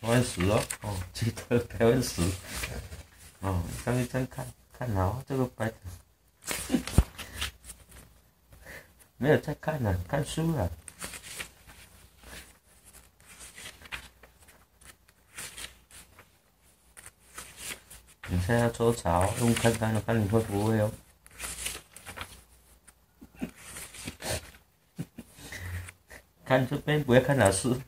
台湾史哦，哦，记得台湾史。哦，刚才在看看哪？这个白的没有在看呢，看书了。你现要搓澡，用看看，看你会不会哦。看这边，不要看老师。